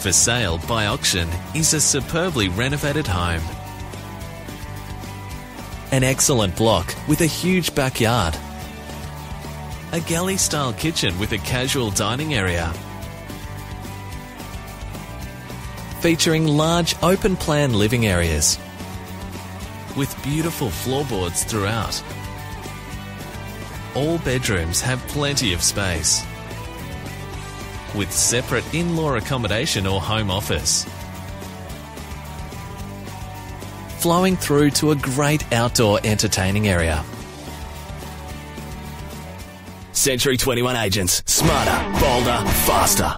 For sale by auction is a superbly renovated home. An excellent block with a huge backyard. A galley style kitchen with a casual dining area. Featuring large open plan living areas. With beautiful floorboards throughout. All bedrooms have plenty of space. With separate in law accommodation or home office. Flowing through to a great outdoor entertaining area. Century 21 agents. Smarter, bolder, faster.